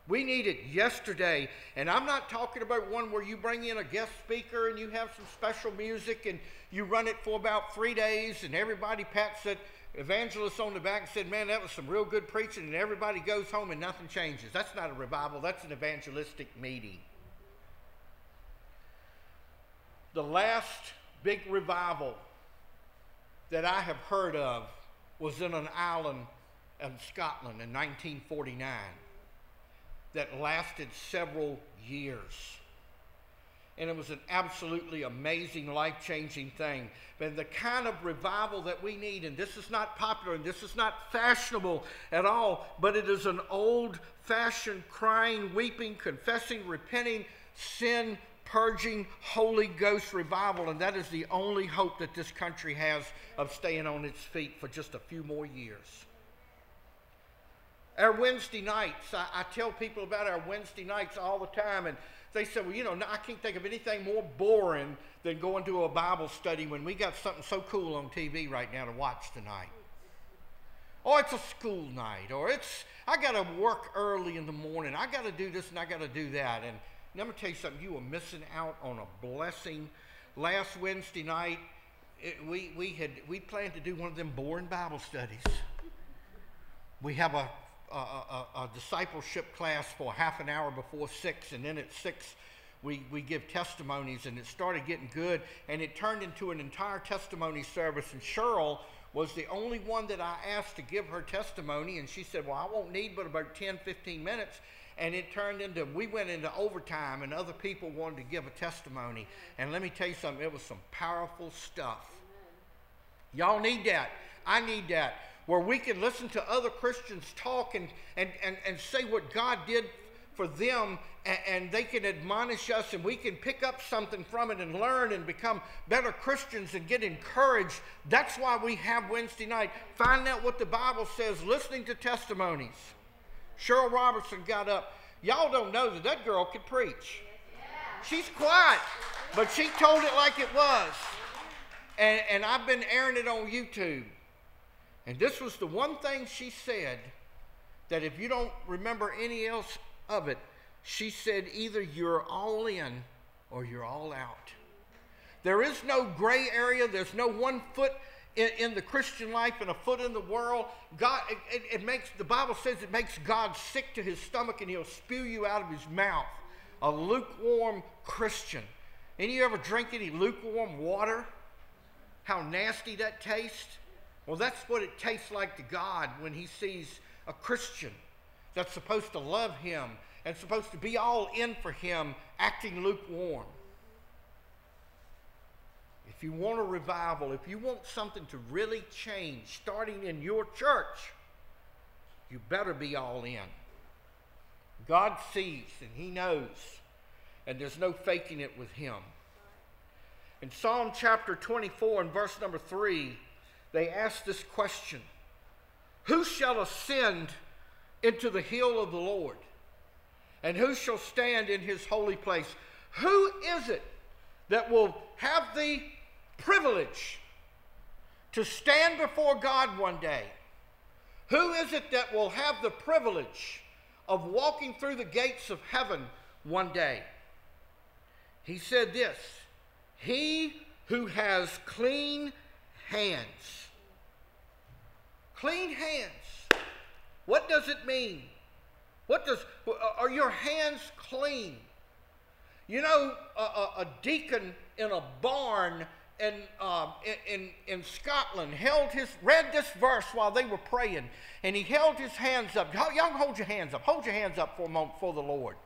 We need it yesterday. And I'm not talking about one where you bring in a guest speaker and you have some special music and you run it for about three days and everybody pats that evangelist on the back and said, Man, that was some real good preaching, and everybody goes home and nothing changes. That's not a revival, that's an evangelistic meeting. The last big revival that I have heard of was in an island in Scotland in 1949 that lasted several years. And it was an absolutely amazing, life changing thing. But the kind of revival that we need, and this is not popular and this is not fashionable at all, but it is an old fashioned crying, weeping, confessing, repenting, sin purging Holy Ghost revival. And that is the only hope that this country has of staying on its feet for just a few more years. Our Wednesday nights, I, I, tell people about our Wednesday nights all the time, and they say, well, you know, I can't think of anything more boring than going to a Bible study when we got something so cool on TV right now to watch tonight. Or it's a school night, or it's, I got to work early in the morning, I got to do this and I got to do that. And let me tell you something, you are missing out on a blessing. Last Wednesday night, it, we, we had we planned to do one of them boring Bible studies. We have a a, a, a, discipleship class for half an hour before six, and then at six, we, we give testimonies, and it started getting good, and it turned into an entire testimony service. And Cheryl was the only one that I asked to give her testimony, and she said, Well, I won't need but about 10, 15 minutes. And it turned into, we went into overtime, and other people wanted to give a testimony. And let me tell you something, it was some powerful stuff. Y'all need that. I need that where we can listen to other Christians talk and, and, and, and say what God did for them and, and, they can admonish us and we can pick up something from it and learn and become better Christians and get encouraged. That's why we have Wednesday night. Find out what the Bible says, listening to testimonies. Cheryl Robertson got up. Y'all don't know that that girl could preach. She's quiet, but she told it like it was. And, and I've been airing it on YouTube. And this was the one thing she said that if you don't remember any else of it, she said either you're all in or you're all out. There is no gray area, there's no one foot in, in the Christian life and a foot in the world. God, it, it makes, the Bible says it makes God sick to his stomach and he'll spew you out of his mouth. A lukewarm Christian. Any you ever drink any lukewarm water? How nasty that tastes? Well, that's what it tastes like to God when He sees a Christian that's supposed to love Him and supposed to be all in for Him acting lukewarm. You want a revival, if you want something to really change starting in your church, you better be all in. God sees and He knows, and there's no faking it with Him. In Psalm chapter 24 and verse number 3, they ask this question Who shall ascend into the hill of the Lord? And who shall stand in his holy place? Who is it that will have the privilege to stand before God one day? Who is it that will have the privilege of walking through the gates of heaven one day? He said this He who has clean hands Clean hands. What does it mean? What does, are your hands clean? You know, a, a, deacon in a barn in, uh, in, in Scotland held his, read this verse while they were praying, and he held his hands up. Young, hold your hands up. Hold your hands up for a moment for the Lord.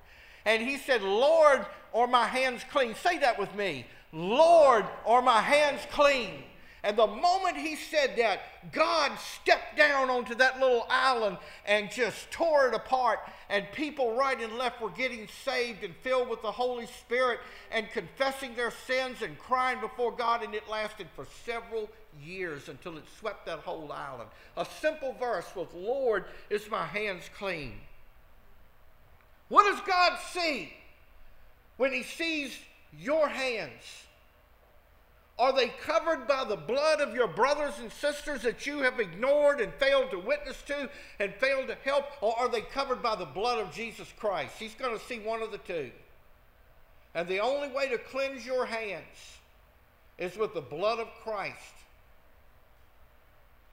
And he said, Lord, are my hands clean? Say that with me. Lord, are my hands clean? And the moment he said that, God stepped down onto that little island and just tore it apart. And people right and left were getting saved and filled with the Holy Spirit and confessing their sins and crying before God. And it lasted for several years until it swept that whole island. A simple verse was, Lord, is my hands clean? What does God see when he sees your hands? Are they covered by the blood of your brothers and sisters that you have ignored and failed to witness to and failed to help? Or are they covered by the blood of Jesus Christ? He's going to see one of the two. And the only way to cleanse your hands is with the blood of Christ.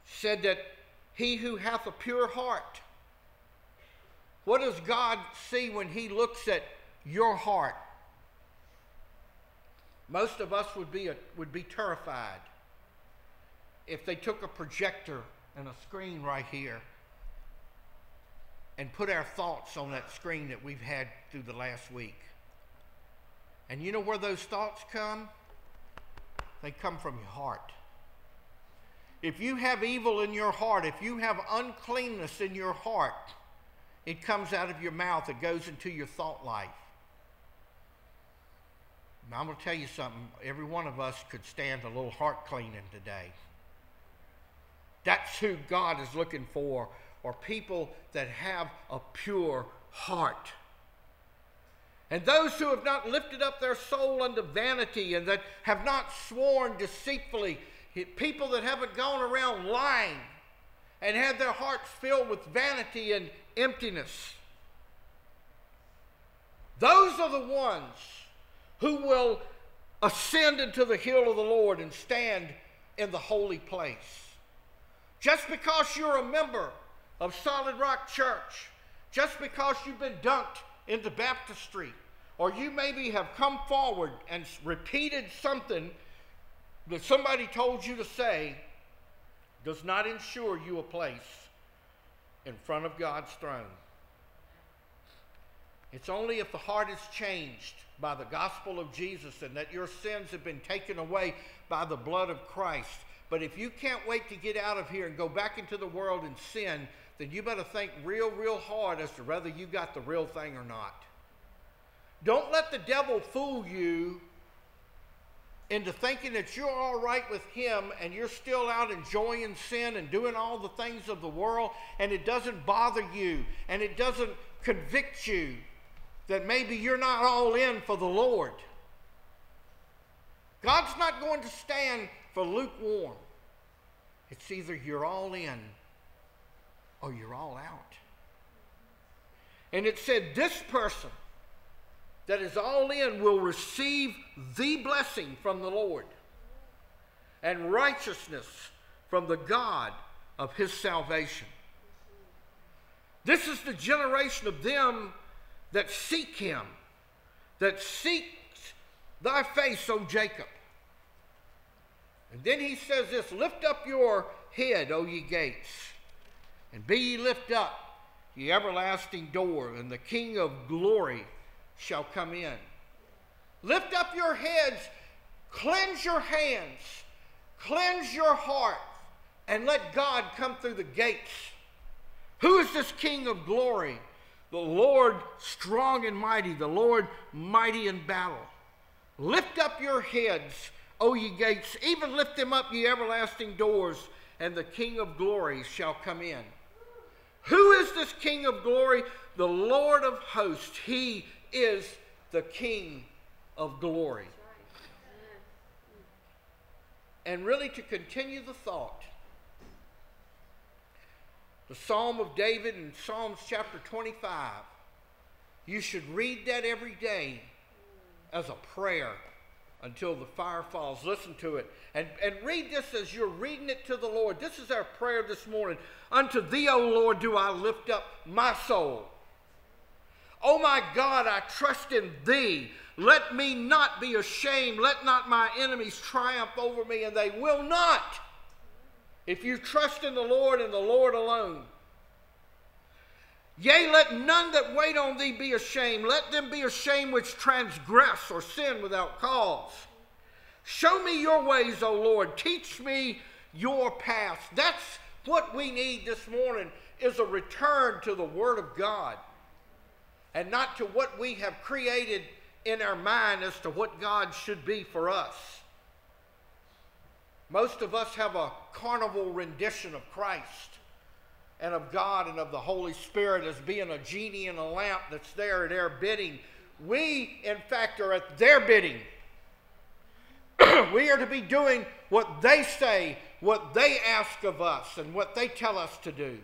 Said that he who hath a pure heart. What does God see when he looks at your heart? Most of us would be, a, would be terrified if they took a projector and a screen right here and put our thoughts on that screen that we've had through the last week. And you know where those thoughts come? They come from your heart. If you have evil in your heart, if you have uncleanness in your heart, it comes out of your mouth, it goes into your thought life. Now, I'm going to tell you something. Every one of us could stand a little heart cleaning today. That's who God is looking for, are people that have a pure heart. And those who have not lifted up their soul unto vanity and that have not sworn deceitfully, people that haven't gone around lying and had their hearts filled with vanity and emptiness. Those are the ones who will ascend into the hill of the Lord and stand in the holy place. Just because you're a member of Solid Rock Church, just because you've been dunked into baptistry, or you maybe have come forward and repeated something that somebody told you to say, does not ensure you a place in front of God's throne. It's only if the heart is changed by the gospel of Jesus and that your sins have been taken away by the blood of Christ. But if you can't wait to get out of here and go back into the world and sin, then you better think real, real hard as to whether you got the real thing or not. Don't let the devil fool you into thinking that you're all right with him and you're still out enjoying sin and doing all the things of the world and it doesn't bother you and it doesn't convict you that maybe you're not all in for the Lord. God's not going to stand for lukewarm. It's either you're all in or you're all out. And it said, This person that is all in will receive the blessing from the Lord and righteousness from the God of his salvation. This is the generation of them that seek him, that seeks thy face, O Jacob. And then he says this Lift up your head, O ye gates, and be ye lift up, ye everlasting door, and the King of glory shall come in. Lift up your heads, cleanse your hands, cleanse your heart, and let God come through the gates. Who is this King of glory? The Lord strong and mighty, the Lord mighty in battle. Lift up your heads, O ye gates, even lift them up, ye everlasting doors, and the King of glory shall come in. Who is this King of glory? The Lord of hosts. He is the King of glory. And really, to continue the thought, the Psalm of David in Psalms chapter 25, you should read that every day as a prayer until the fire falls. Listen to it. And, and read this as you're reading it to the Lord. This is our prayer this morning. Unto thee, O Lord, do I lift up my soul. Oh my God, I trust in thee. Let me not be ashamed. Let not my enemies triumph over me, and they will not. If you trust in the Lord and the Lord alone. Yea, let none that wait on thee be ashamed. Let them be ashamed which transgress or sin without cause. Show me your ways, O Lord. Teach me your paths. That's what we need this morning is a return to the Word of God and not to what we have created in our mind as to what God should be for us. Most of us have a carnival rendition of Christ and of God and of the Holy Spirit as being a genie in a lamp that's there at their bidding. We, in fact, are at their bidding. we are to be doing what they say, what they ask of us, and what they tell us to do.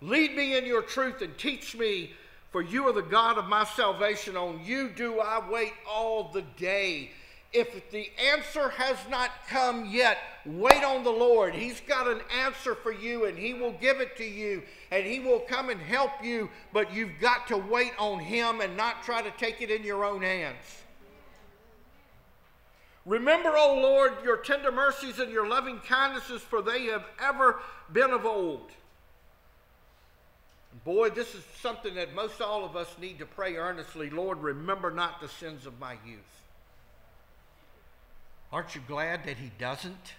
Lead me in your truth and teach me, for you are the God of my salvation. On you do I wait all the day. If the answer has not come yet, wait on the Lord. He's got an answer for you, and He will give it to you, and He will come and help you, but you've got to wait on Him and not try to take it in your own hands. Remember, O Lord, your tender mercies and your loving kindnesses, for they have ever been of old. Boy, this is something that most all of us need to pray earnestly. Lord, remember not the sins of my youth. Aren't you glad that He doesn't?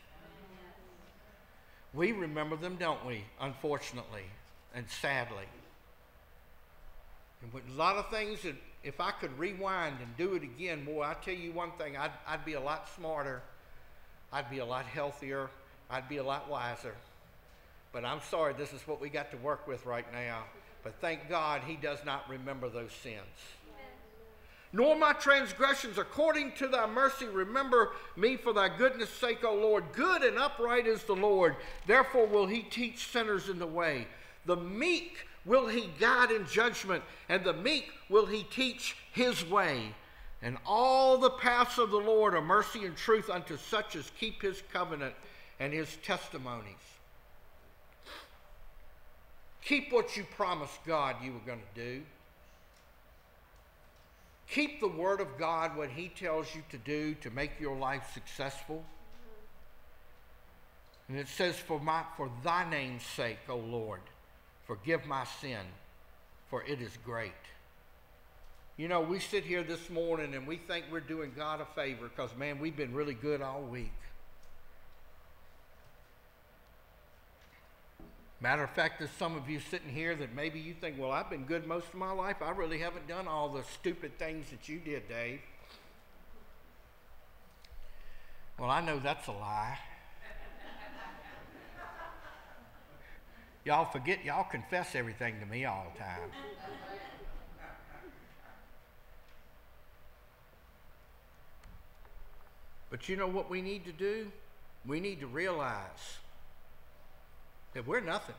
We remember them, don't we? Unfortunately and sadly. And with a lot of things that if I could rewind and do it again, boy, I tell you one thing, I'd, I'd be a lot smarter. I'd be a lot healthier. I'd be a lot wiser. But I'm sorry, this is what we got to work with right now. But thank God he does not remember those sins. Nor my transgressions, according to thy mercy, remember me for thy goodness' sake, O Lord. Good and upright is the Lord. Therefore will he teach sinners in the way. The meek will he guide in judgment, and the meek will he teach his way. And all the paths of the Lord are mercy and truth unto such as keep his covenant and his testimonies. Keep what you promised God you were going to do. Keep the Word of God, what He tells you to do to make your life successful. And it says, For, my, for thy name's sake, O Lord, forgive my sin, for it is great. You know, we sit here this morning and we think we're doing God a favor because, man, we've been really good all week. Matter of fact, there's some of you sitting here that maybe you think, well, I've been good most of my life. I really haven't done all the stupid things that you did, Dave. Well, I know that's a lie. y'all forget, y'all confess everything to me all the time. But you know what we need to do? We need to realize that we're nothing.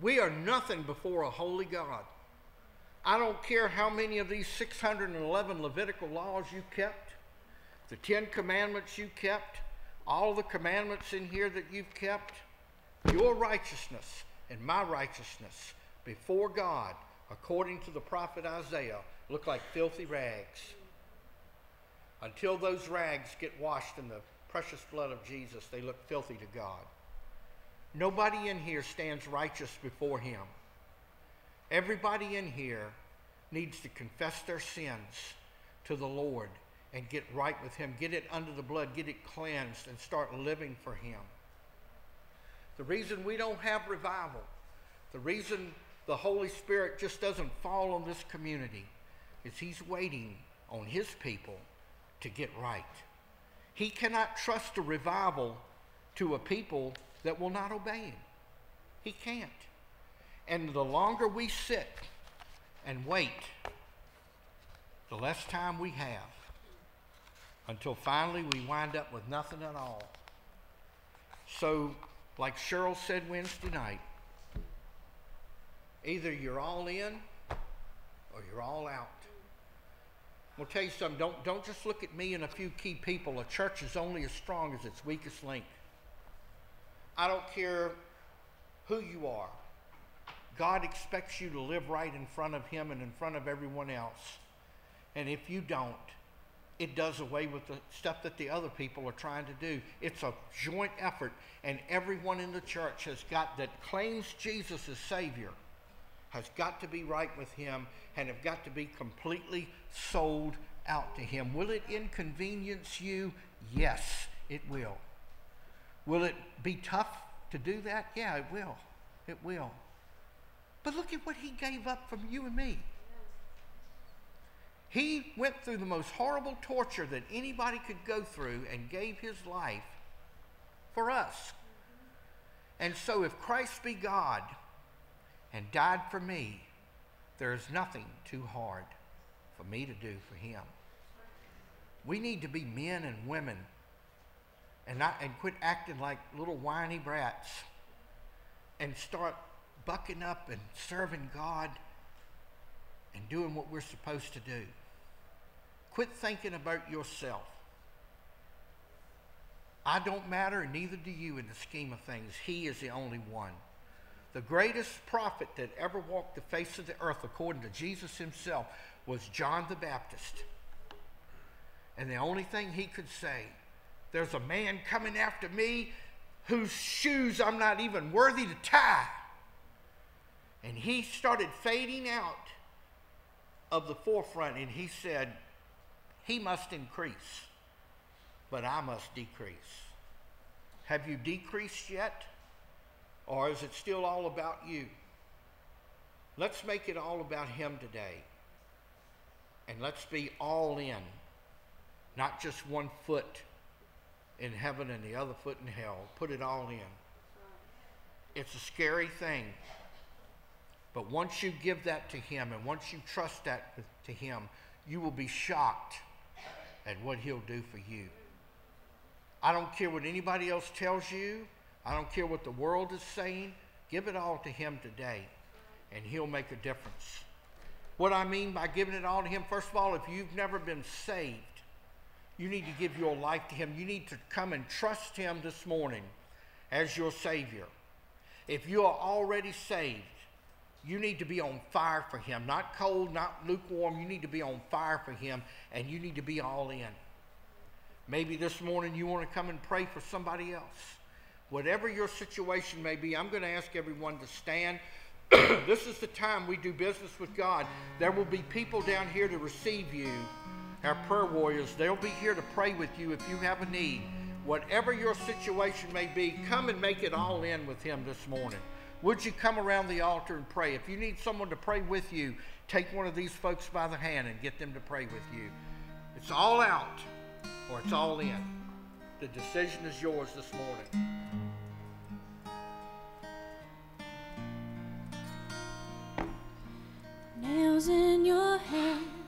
We are nothing before a holy God. I don't care how many of these 611 Levitical laws you kept, the Ten Commandments you kept, all the commandments in here that you've kept, your righteousness and my righteousness before God, according to the prophet Isaiah, look like filthy rags. Until those rags get washed in the precious blood of Jesus, they look filthy to God. Nobody in here stands righteous before him. Everybody in here needs to confess their sins to the Lord and get right with him, get it under the blood, get it cleansed, and start living for him. The reason we don't have revival, the reason the Holy Spirit just doesn't fall on this community is he's waiting on his people to get right. He cannot trust a revival to a people that will not obey him. He can't. And the longer we sit and wait, the less time we have until finally we wind up with nothing at all. So, like Cheryl said Wednesday night, either you're all in or you're all out. I'm going to tell you something, don't, don't just look at me and a few key people. A church is only as strong as its weakest link. I don't care who you are. God expects you to live right in front of Him and in front of everyone else. And if you don't, it does away with the stuff that the other people are trying to do. It's a joint effort, and everyone in the church has got that claims Jesus as Savior has got to be right with Him and have got to be completely sold out to Him. Will it inconvenience you? Yes, it will. Will it be tough to do that? Yeah, it will. It will. But look at what He gave up from you and me. He went through the most horrible torture that anybody could go through and gave his life for us. And so, if Christ be God and died for me, there is nothing too hard for me to do for him. We need to be men and women and, not, and quit acting like little whiny brats and start bucking up and serving God and doing what we're supposed to do. Quit thinking about yourself. I don't matter, and neither do you in the scheme of things. He is the only one. The greatest prophet that ever walked the face of the earth, according to Jesus himself, was John the Baptist. And the only thing he could say, there's a man coming after me whose shoes I'm not even worthy to tie. And he started fading out of the forefront, and he said, he must increase, but I must decrease. Have you decreased yet? Or is it still all about you? Let's make it all about Him today. And let's be all in, not just one foot in heaven and the other foot in hell. Put it all in. It's a scary thing. But once you give that to Him and once you trust that to Him, you will be shocked at what he'll do for you. I don't care what anybody else tells you. I don't care what the world is saying. Give it all to him today, and he'll make a difference. What I mean by giving it all to him, first of all, if you've never been saved, you need to give your life to him. You need to come and trust him this morning as your Savior. If you are already saved, you need to be on fire for Him, not cold, not lukewarm. You need to be on fire for Him, and you need to be all in. Maybe this morning you want to come and pray for somebody else. Whatever your situation may be, I'm going to ask everyone to stand. this is the time we do business with God. There will be people down here to receive you, our prayer warriors. They'll be here to pray with you if you have a need. Whatever your situation may be, come and make it all in with Him this morning. Would you come around the altar and pray? If you need someone to pray with you, take one of these folks by the hand and get them to pray with you. It's all out or it's all in. The decision is yours this morning. Nails in your hands,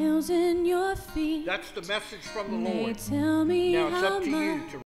nails in your feet. That's the message from the Lord. tell me Now it's up to you to